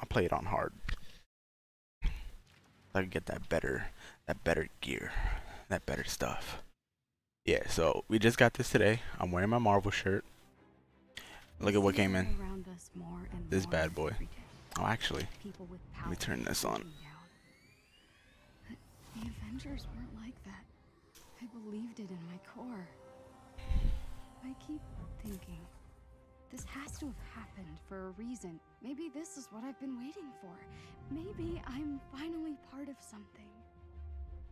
I'll play it on hard. I can get that better, that better gear, that better stuff. Yeah, so we just got this today. I'm wearing my Marvel shirt. Look at what came in. This bad boy. Oh, actually, let me turn this on. The Avengers weren't like that. I believed it in my core. I keep thinking, this has to have happened for a reason. Maybe this is what I've been waiting for. Maybe I'm finally part of something.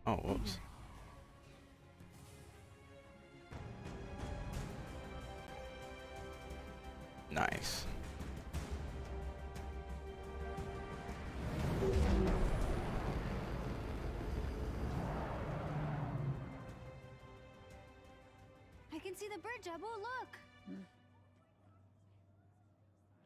Oh, whoops. Nice. I can see the bird, Jabu. Look. Hmm.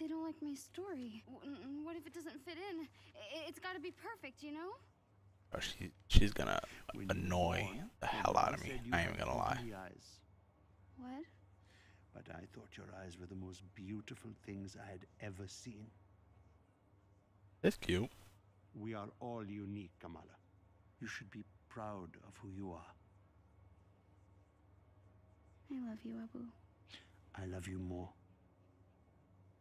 they don't like my story? W- n- What if it doesn't fit in? It's got to be perfect, you know? Oh, she she's gonna When annoy the hell out of me. I ain't gonna lie. eyes. What? But I thought your eyes were the most beautiful things I had ever seen. It's cute. We are all unique, Kamala. You should be proud of who you are. I love you, Abu. I love you more.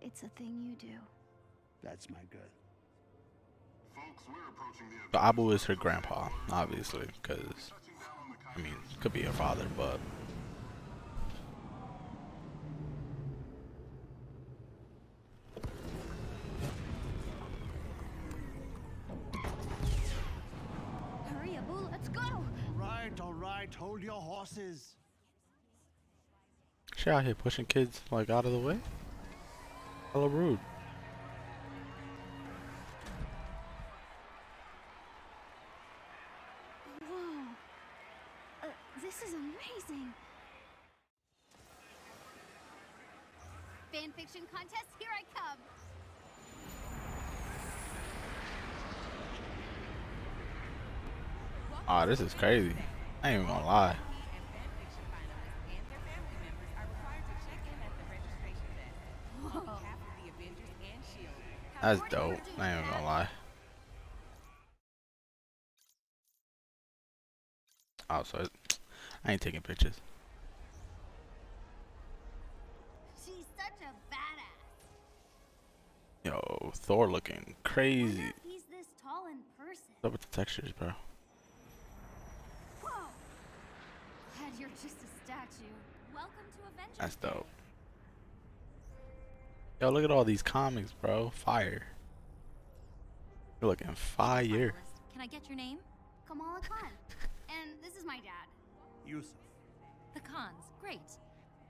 It's a thing you do. That's my girl. But Abu is her grandpa, obviously, because I mean, could be her father, but Hurry, Abu, let's go! All right, all right. Hold your horses. she out here pushing kids like out of the way. Hella rude. Whoa. Uh, this is amazing. Fan fiction contest, here I come. Ah, this is crazy. I ain't even gonna lie. That's dope. I ain't gonna lie. Oh, so I ain't taking pictures. She's such a badass. Yo, Thor looking crazy. He's this tall in person. What's up with the textures, bro? Whoa! Glad you're just a statue. Welcome to Avengers. That's dope. Yo, look at all these comics, bro. Fire. You're looking fire. Finalist. Can I get your name? Kamala Khan. and this is my dad. Yusuf. The cons. Great.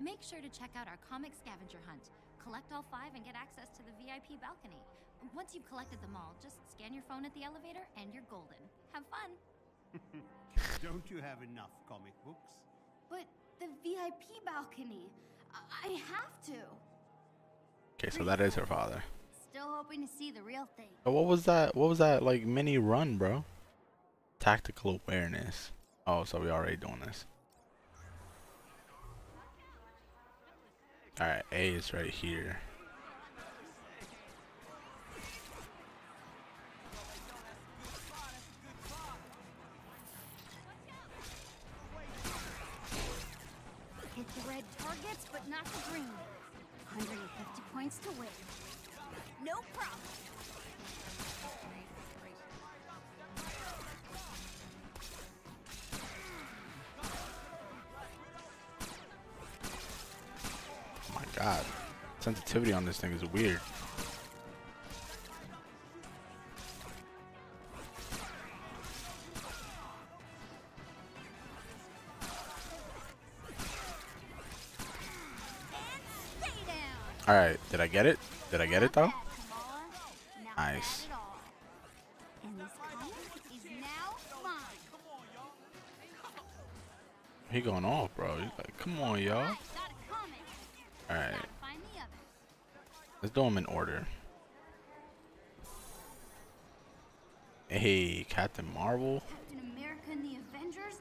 Make sure to check out our comic scavenger hunt. Collect all five and get access to the VIP balcony. Once you've collected them all, just scan your phone at the elevator and you're golden. Have fun. Don't you have enough comic books? But the VIP balcony. I, I have to. Okay, so that is her father. Still hoping to see the real thing. But what was that? What was that like mini run, bro? Tactical awareness. Oh, so we already doing this. All right, A is right here. This thing is weird. All right, did I get it? Did I get it though? Nice. He going off, bro. He's like, come on, y'all. Alright. Let's do them in order. Hey, Captain Marvel. Captain America and the Avengers?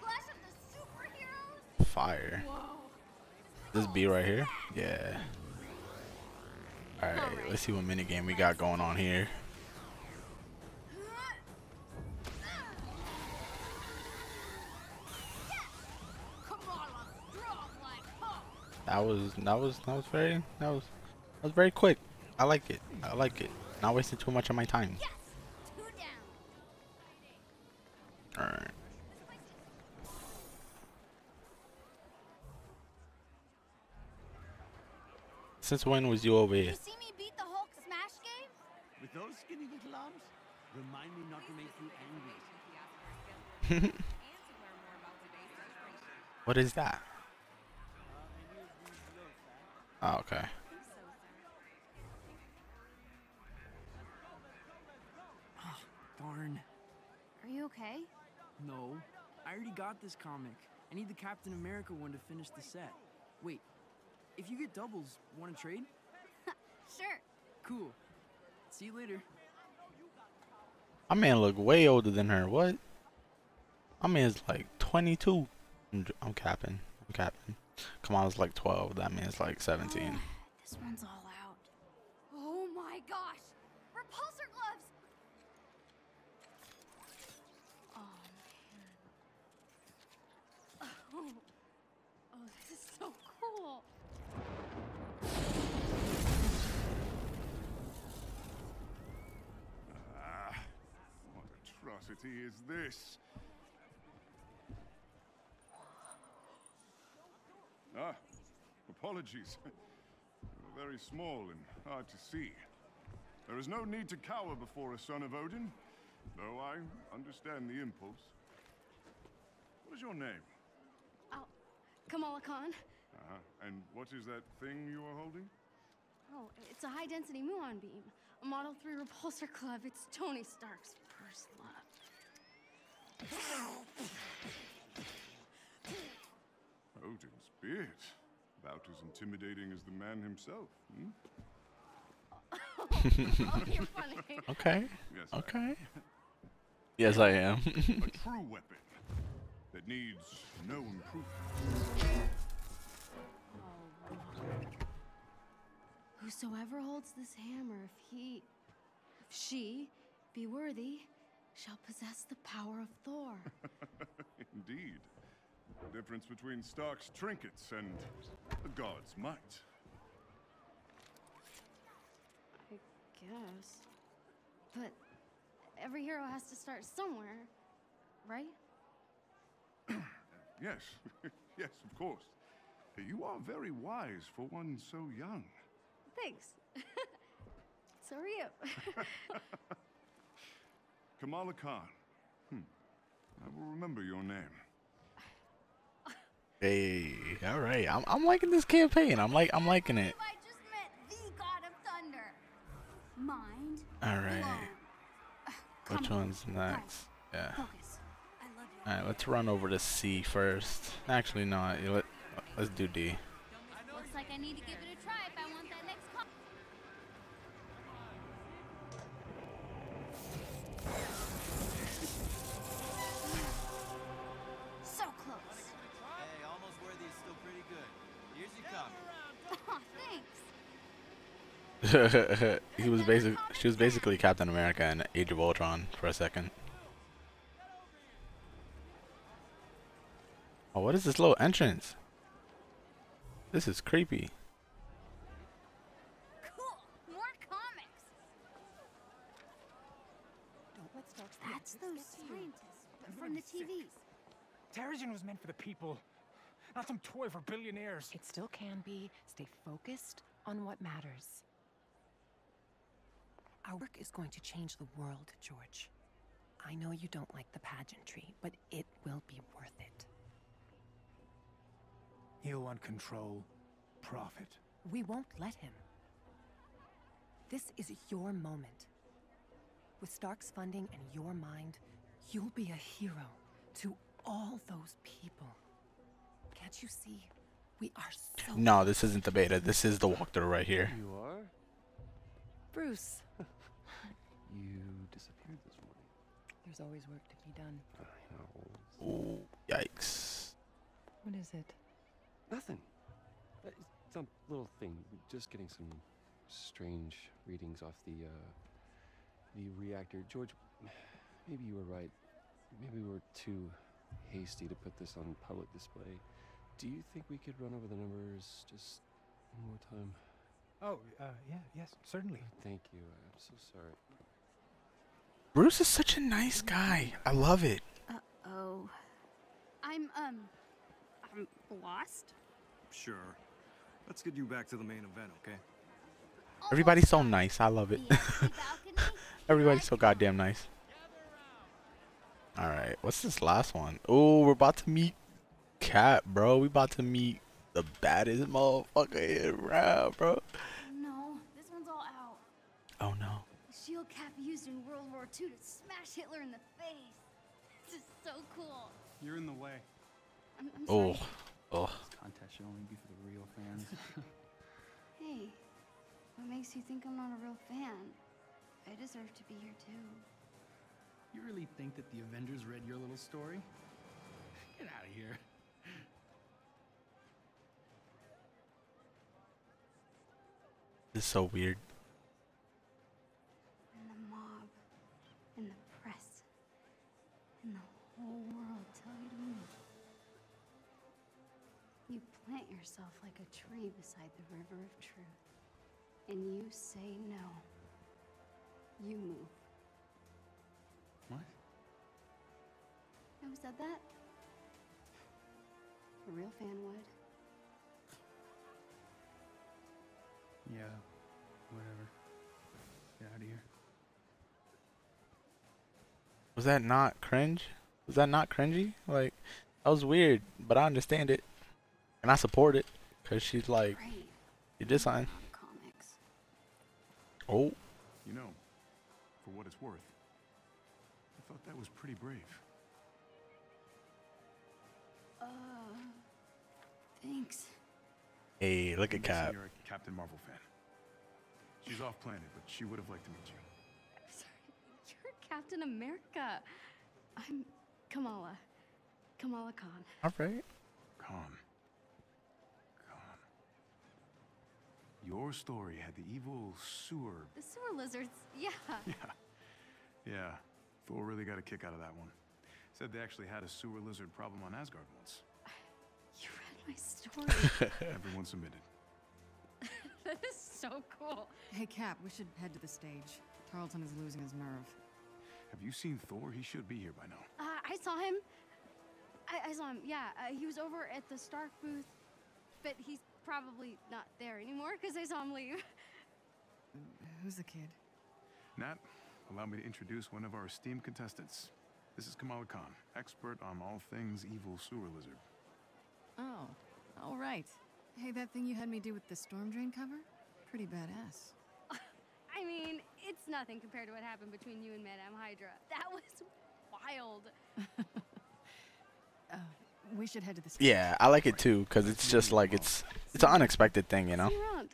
Clash of the superheroes? Fire. This B right here? Yeah. Alright, let's see what minigame we got going on here. That was that was that was very that was was very quick. I like it. I like it. Not wasting too much of my time. Alright. Since when was you over here? You see me beat the Hulk Smash game? With those skinny little arms? Remind me not to make you angry. What is that? Uh, oh, okay. Darn. Are you okay? No. I already got this comic. I need the Captain America one to finish the set. Wait, if you get doubles, want to trade? Sure. Cool. See you later. My man look way older than her. What? My man's like 22. I'm, j- I'm capping. I'm capping. Kamala's like 12. That man's like 17. This one's all out. Oh my gosh! Repulsor gloves! Oh man. Oh, oh this is so cool. Ah, what atrocity is this? Ah, apologies. You're very small and hard to see. There is no need to cower before a son of Odin, though I understand the impulse. What is your name? Oh, Kamala Khan. Uh-huh. And what is that thing you are holding? Oh, it's a high density muon beam. A Model 3 repulsor club. It's Tony Stark's first love. Odin's beard. About as intimidating as the man himself. Hmm? Oh, you're funny. Okay. Yes, I. Okay. Yes, I am. a true weapon that needs no improvement. Whosoever holds this hammer, if he, if she be worthy, shall possess the power of Thor. Indeed. The difference between Stark's trinkets and the god's might. I guess. But every hero has to start somewhere, right? Yes, yes, of course. You are very wise for one so young. Thanks. so are you. Kamala Khan. Hmm. I will remember your name. hey, all right. I'm I'm liking this campaign. I'm like I'm liking it. I just met the God of Thunder. Mind. All right. blown. Which Come on, one's next? Yeah. Focus. I love you. All right. Let's run over to C first. Actually, no. Let Let's do D. he was basic. She was basically Captain America in Age of Ultron for a second. Oh, what is this little entrance? This is creepy. Cool. More comics. That's those scientists from the TVs. Terrigen was meant for the people. not some toy for billionaires. It still can be. Stay focused on what matters. Our work is going to change the world, George. I know you don't like the pageantry, but it will be worth it. He'll want control, profit. We won't let him. This is your moment. With Stark's funding and your mind, you'll be a hero to all those people. Can't you see? We are so. No, this isn't the beta. This is the walkthrough right here. You are? Bruce, You disappeared this morning. there's always work to be done. I know. Ooh, yikes. What is it? Nothing. Uh, Some little thing. Just getting some strange readings off the uh, the reactor. George, maybe you were right. Maybe we were too hasty to put this on public display. Do you think we could run over the numbers just one more time? Oh, uh, yeah, yes, certainly. Thank you. I'm so sorry. Bruce is such a nice guy. I love it. Uh oh. I'm um I'm lost. Sure. Let's get you back to the main event, okay? Everybody's so nice. I love it. Everybody's so goddamn nice. All right, what's this last one? Oh, we're about to meet Cap, bro. We're about to meet the baddest motherfucker in around, bro. No, this one's all out. Oh no. The cap used in World War II to smash Hitler in the face. This is so cool. You're in the way. I'm, I'm Oh, sorry. oh. This contest should only be for the real fans. Hey, what makes you think I'm not a real fan? I deserve to be here too. You really think that the Avengers read your little story? Get out of here. This is so weird. Yourself like a tree beside the river of truth, and you say no. You move. What? Who said that? A real fan would. Yeah, whatever. Get out of here. Was that not cringe? Was that not cringy? Like, that was weird, but I understand it. And I support it. Because she's like, you did something. Comics. Oh, You know, for what it's worth, I thought that was pretty brave. Uh. Thanks. hey, look I'm at guessing Cap. You're a Captain Marvel fan. She's off planet, but she would have liked to meet you. Sorry, you're Captain America. I'm Kamala. Kamala Khan. All right. Calm. Your story had the evil sewer. The sewer lizards. Yeah. Yeah. Yeah. Thor really got a kick out of that one. Said they actually had a sewer lizard problem on Asgard once. You read my story. Everyone submitted. that is so cool. Hey, Cap, we should head to the stage. Tarleton is losing his nerve. Have you seen Thor? He should be here by now. Uh, I saw him. I, I saw him. Yeah, uh, he was over at the Stark booth, but he's probably not there anymore because I saw him leave. Who's the kid? Nat, allow me to introduce one of our esteemed contestants. This is Kamala Khan, expert on all things evil sewer lizard. Oh, all right. Hey, that thing you had me do with the storm drain cover? Pretty badass. I mean, it's nothing compared to what happened between you and Madame Hydra. That was wild. Uh, we should head to the stage. Yeah, I like it too because it's just like it's it's an unexpected thing, you know, See you around.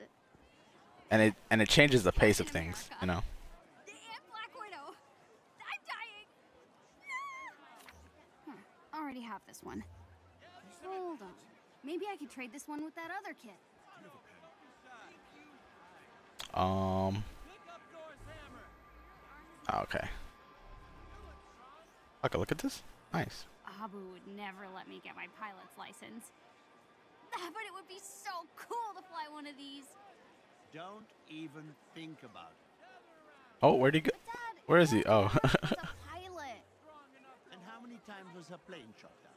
and it and it changes the pace of things, you know. And Black Widow. I'm dying. Huh, already have this one. Hold on. Maybe I could trade this one with that other kid. Um. ah, Okay. Okay, look at this. Nice. Abu would never let me get my pilot's license. But it would be so cool to fly one of these. Don't even think about it. Oh, where'd he go? Dad, Where is he? Oh. Pilot. And how many times was her plane shot down?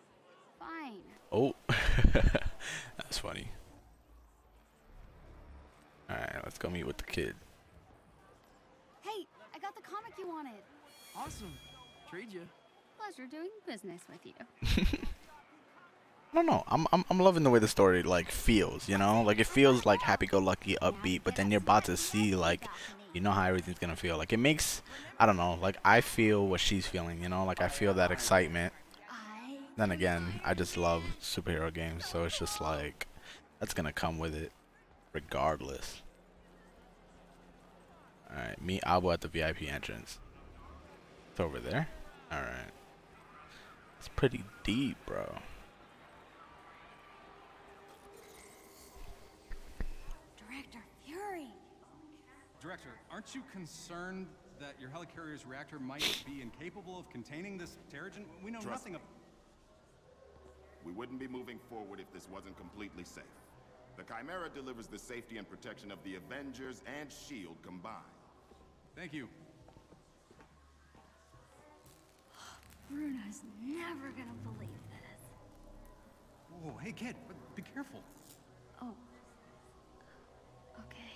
Fine. oh. That's funny. Alright, let's go meet with the kid. Hey, I got the comic you wanted. Awesome. Trade you. Pleasure doing business with you. I don't know. I'm, I'm I'm loving the way the story like feels, you know? Like it feels like happy-go-lucky, upbeat, but then you're about to see like you know how everything's gonna feel. Like it makes I don't know, like I feel what she's feeling, you know, like I feel that excitement. Then again, I just love superhero games, so it's just like that's gonna come with it regardless. Alright, meet Abu at the VIP entrance. It's over there. Alright. It's pretty deep, bro. Director Fury. Director, aren't you concerned that your helicarrier's reactor might be incapable of containing this Terrigen? We know Trust nothing of... We wouldn't be moving forward if this wasn't completely safe. The Chimera delivers the safety and protection of the Avengers and S.H.I.E.L.D. combined. Thank you. Bruno's never gonna believe this. Whoa, hey kid, be careful. Oh. Okay.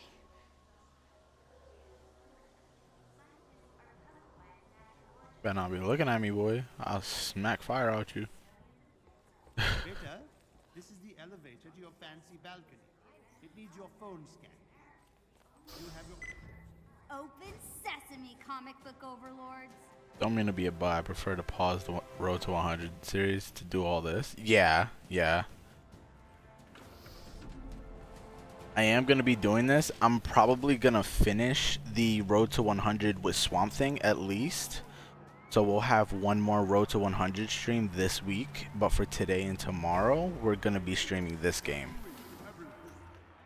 Better not be looking at me, boy. I'll smack fire out you. Beta, this is the elevator to your fancy balcony. It needs your phone scan. You have your... Open sesame, comic book overlords. Don't mean to be a butt. I prefer to pause the Road to 100 series to do all this. Yeah, yeah. I am going to be doing this. I'm probably going to finish the Road to 100 with Swamp Thing at least. So we'll have one more Road to 100 stream this week. But for today and tomorrow, we're going to be streaming this game.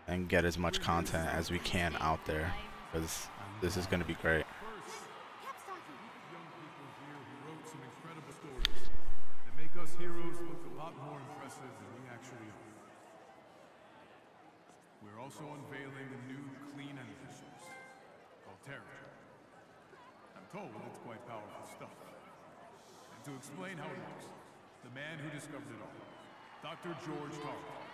And get as much content as we can out there. Because this is going to be great. They make us heroes look a lot more impressive than we actually are. We're also unveiling a new clean energy source called Terrigen. I'm told it's quite powerful stuff. And to explain how it works, the man who discovered it all, Dr. George Tarleton.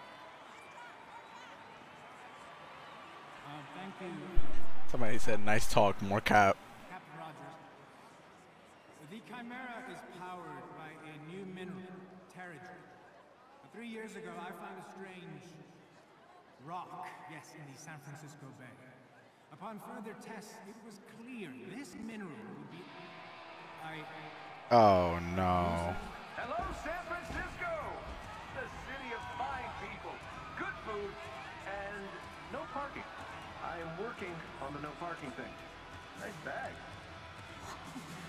Uh, thank you, Somebody said, nice talk, more cap. Captain Rogers. The Chimera is powered by a new mineral, Terrigen. Three years ago, I found a strange rock, yes, in the San Francisco Bay. Upon further tests, it was clear this mineral would be... I... Oh no. Hello, San Francisco! The city of fine people, good food, and no parking. I am working on the no parking thing. Nice bag.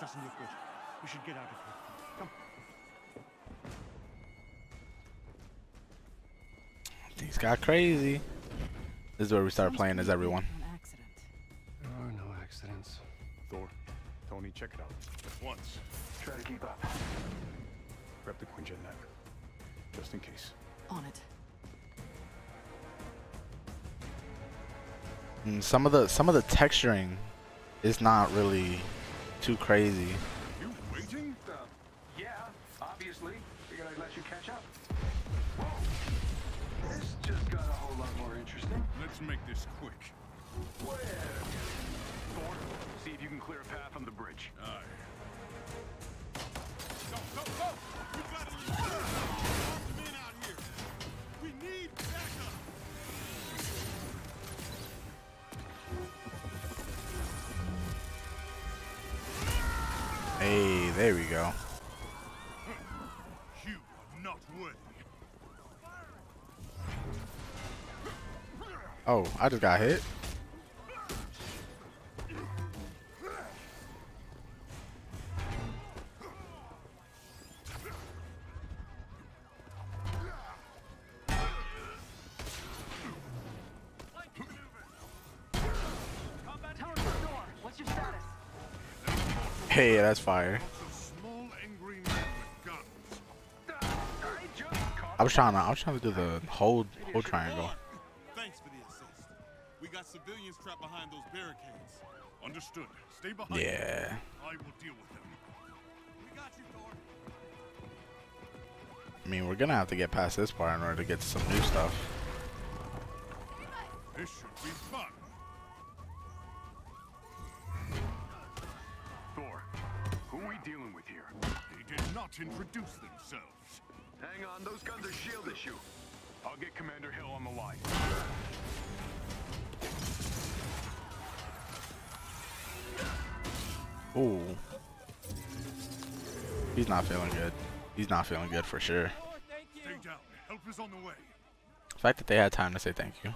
doesn't look good. We should get out of here. Come. Things got crazy. This is where we start playing as everyone. There are no accidents. Thor, Tony, check it out. At once. Try to keep up. Grab the Quinjet net. Just in case. On it. Mm, some of the some of the texturing is not really too crazy. Hey, there we go. You are not worthy. Oh, I just got hit. That's fire. Small angry man with guns. I just caught I was trying to I was trying to do the whole, whole triangle. Thanks, for the assist. We got civilians trapped behind those barricades. Understood. Stay behind. Yeah. I will deal with them. We got you, Thor. I mean, we're gonna have to get past this part in order to get to some new stuff. This should be fun. Introduce themselves. Hang on, those guns are S.H.I.E.L.D. issue. I'll get Commander Hill on the line. Ooh. He's not feeling good. He's not feeling good for sure. Stay down. Help is on the way. The fact that they had time to say thank you.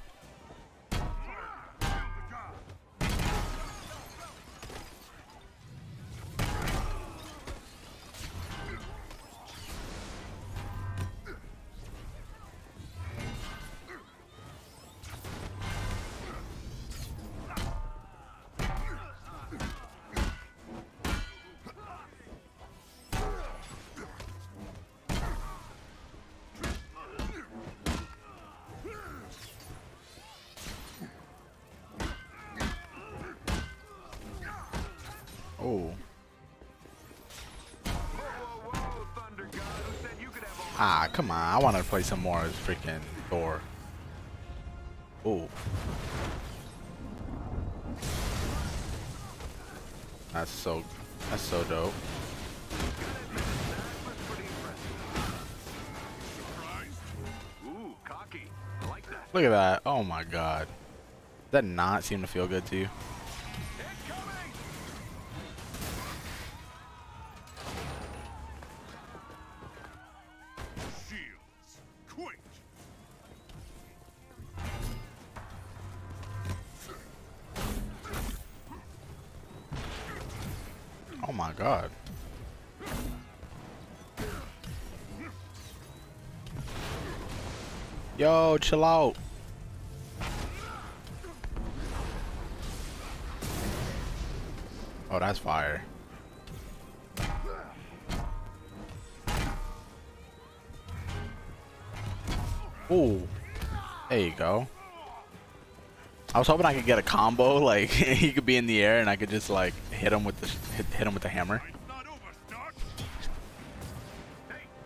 Ah, come on. I want to play some more freaking Thor. Oh. That's so, that's so dope. Ooh, cocky. I like that. Look at that. Oh my god. Does that not seem to feel good to you? My god. Yo, chill out. Oh, that's fire. Ooh. There you go. I was hoping I could get a combo, like he could be in the air and I could just like hit him with the hit, hit him with the hammer.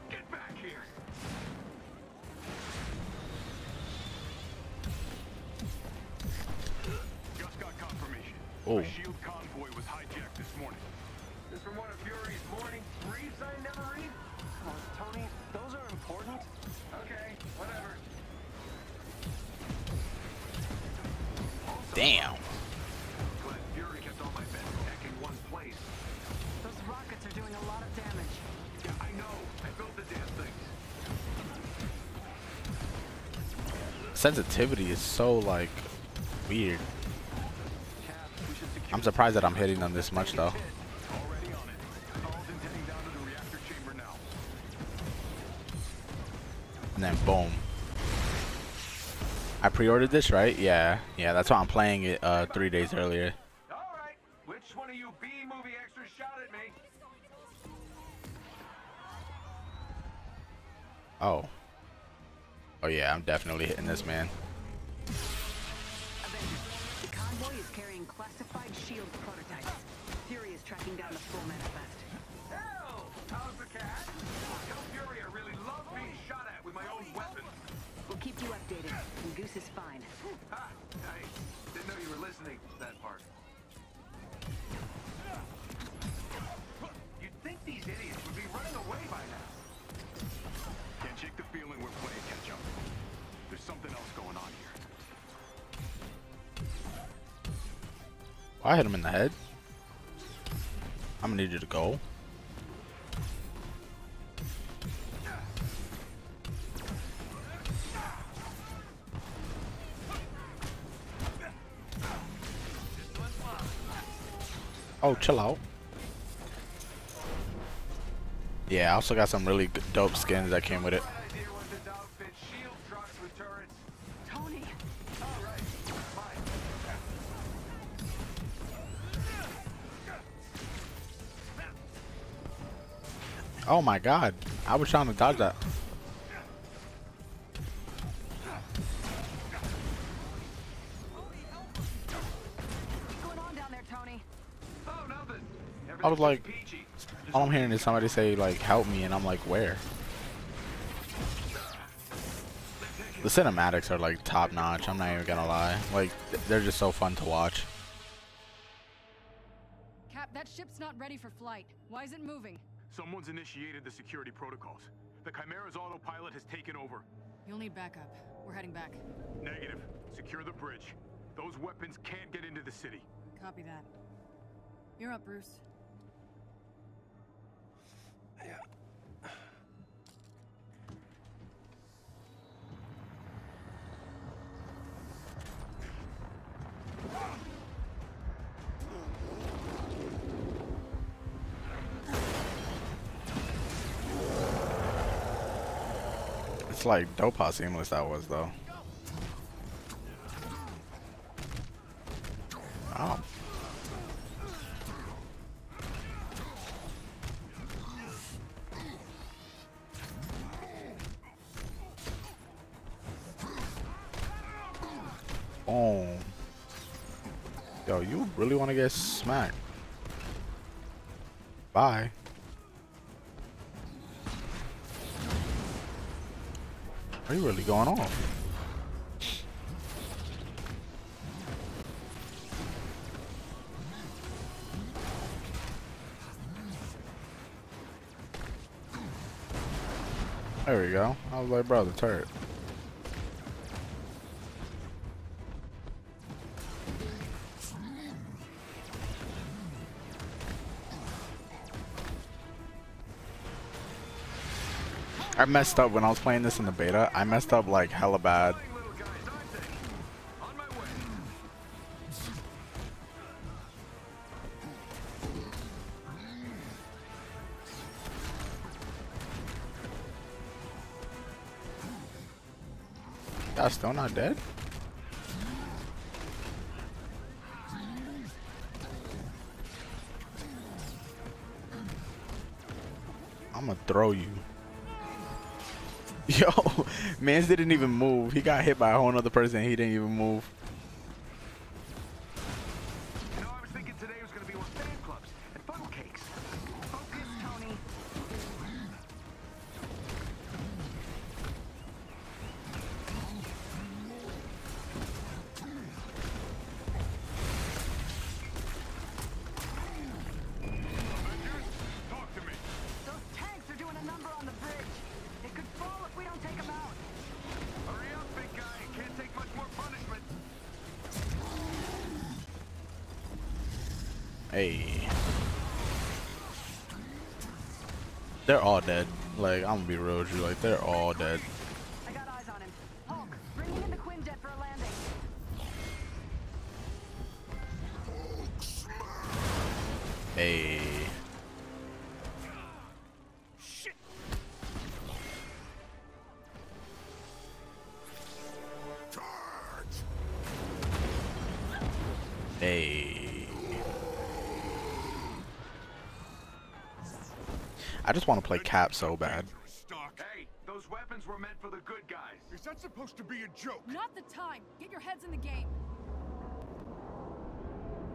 Get back here. Just got confirmation. Oh. A Sensitivity is so like weird. I'm surprised that I'm hitting them this much though. And then boom. I pre-ordered this, right? Yeah. Yeah, that's why I'm playing it uh 3 days earlier. Keep you updated, and Goose is fine. Ha! I didn't know you were listening to that part. Something else going on here. I hit him in the head. I'm gonna need you to go. Oh, chill out. Yeah, I also got some really dope skins that came with it. Oh my god. I was trying to dodge that. I was like, all I'm hearing is somebody say, like, help me, and I'm like, where? The cinematics are like top notch. I'm not even gonna lie. Like, they're just so fun to watch. Cap, that ship's not ready for flight. Why is it moving? Someone's initiated the security protocols. The Chimera's autopilot has taken over. You'll need backup. We're heading back. Negative. Secure the bridge. Those weapons can't get into the city. Copy that. You're up, Bruce. It's like dope how seamless that was though. Oh. Boom. Yo, you really want to get smacked? Bye. Are you really going off? There we go. I was like, bro, the turret. I messed up when I was playing this in the beta. I messed up like hella bad. That's still not dead? I'm gonna throw you. Yo, mans didn't even move. He got hit by a whole other person. He didn't even move. Like, they're all dead. I got eyes on him. Hulk, bringing in the Quinjet for a landing. Hey. Hey. I just want to play Cap so bad. Joke? Not the time. Get your heads in the game.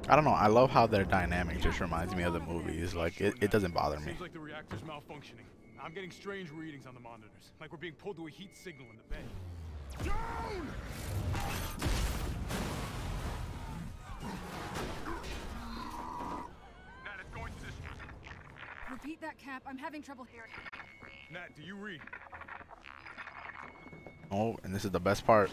I don't know. I love how their dynamic just reminds me of the movies. Like, it, it doesn't bother me. Seems like the reactor's malfunctioning. I'm getting strange readings on the monitors, like we're being pulled to a heat signal in the bay. Down! Nat, it's going to this. Repeat that, Cap. I'm having trouble hearing. Nat, do you read? Oh, and this is the best part.